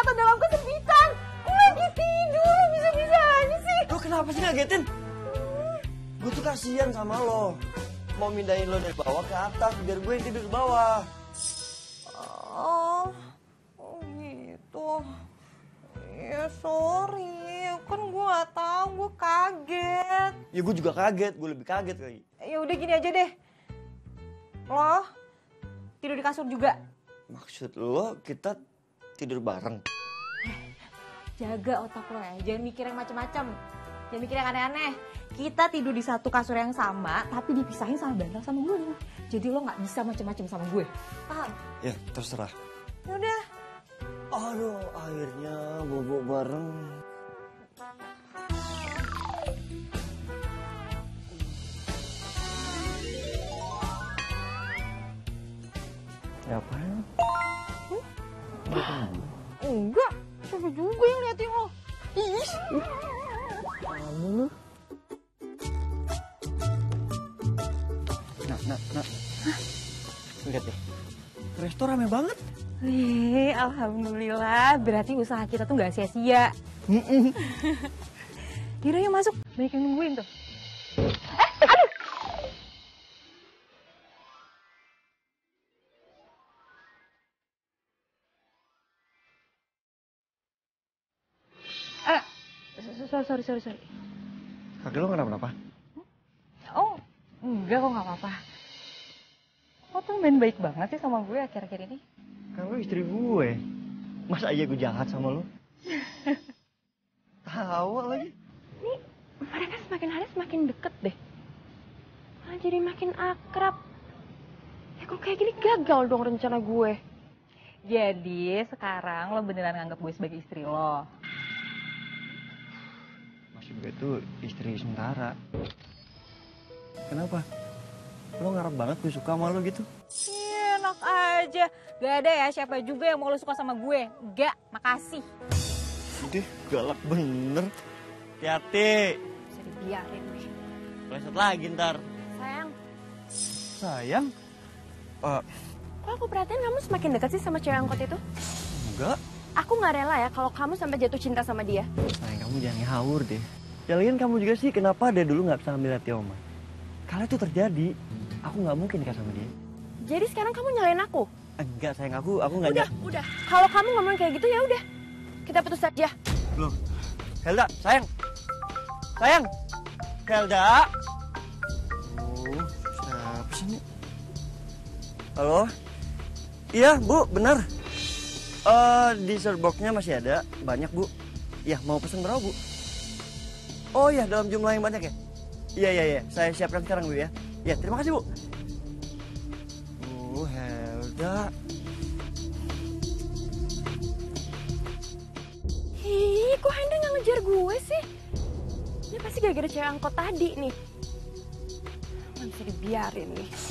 atau dalam kesempitan. Gue lagi tidur, bisa-bisa aja sih. Lo kenapa sih ngagetin? Gue tuh kasihan sama lo. Mau mindahin lo dari bawah ke atas biar gue yang tidur di bawah. Oh, oh gitu. Ya sorry, kan gue gak tahu, gue kaget. Ya gue juga kaget, gue lebih kaget lagi. Ya udah gini aja deh. Lo tidur di kasur juga. Maksud lo kita tidur bareng? Jaga otak lo ya, jangan mikir yang macem-macem. Jangan mikir yang aneh-aneh. Kita tidur di satu kasur yang sama, tapi dipisahin sama bantal sama gue. Jadi lo nggak bisa macem-macem sama gue. Paham? Ya terserah. Ya udah. Aduh, akhirnya bobo bareng. Ngapain? Enggak, siapa juga yang liatin lo? Ih, Kamu lu. Nah, nah, nah. Lihat deh. Restoran rame banget. Wih, alhamdulillah. Berarti usaha kita tuh nggak sia-sia. Yaudah yuk masuk, banyak yang nungguin tuh. Sorry, sorry, sorry, sorry. Kaki lo kenapa-napa? Oh, enggak kok nggak apa-apa. Lo tuh main baik banget sih sama gue akhir-akhir ini. Kan lo istri gue. Masa iya gue jahat sama lo? Tawa lagi. Nih, mereka semakin hari semakin deket deh. Malah jadi makin akrab. Ya kok kayak gini gagal dong rencana gue. Jadi sekarang lo beneran nganggap gue sebagai istri lo. Gue tuh istri sementara. Kenapa? Lo ngarep banget gue suka sama lo gitu? Iya, enak aja. Gak ada ya siapa juga yang mau lo suka sama gue. Gak, makasih. Deh, galak bener. Hati-hati. Bisa dibiarin gue. Pleset lagi ntar. Sayang, Sayang? Eh, Kok aku perhatiin kamu semakin dekat sih sama cewek angkot itu? enggak. Aku nggak rela ya kalau kamu sampai jatuh cinta sama dia. Sayang, kamu jangan ngawur deh. Ya lagian kamu juga sih, kenapa dia dulu nggak bisa ngambil hati Oma? Kalau itu terjadi, aku nggak mungkin nikah sama dia. Jadi sekarang kamu nyalain aku? Enggak, sayang aku, aku nggak Udah, udah. Kalau kamu ngomong kayak gitu ya udah. Kita putus saja. Loh, Helda, sayang. Sayang. Helda. Oh, siapa sih ini? Halo? Iya, Bu, benar. Eh, dessert box-nya masih ada, banyak, Bu. Iya, mau pesen berapa, Bu? Oh iya, dalam jumlah yang banyak ya? Iya, iya, iya. Saya siapkan sekarang, Bu ya. Ya, terima kasih, Bu. Oh, Helda. Ih, kok Hendra nggak ngejar gue sih? Ini pasti gara-gara cewek angkot tadi nih. Bisa dibiarin nih.